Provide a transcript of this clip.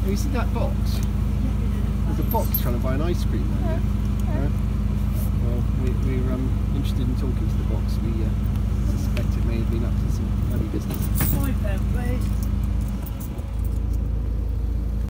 Have you seen that box? There's a box trying to buy an ice cream there. Yeah. yeah. Well, we, we're um, interested in talking to the box.